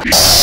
Peace.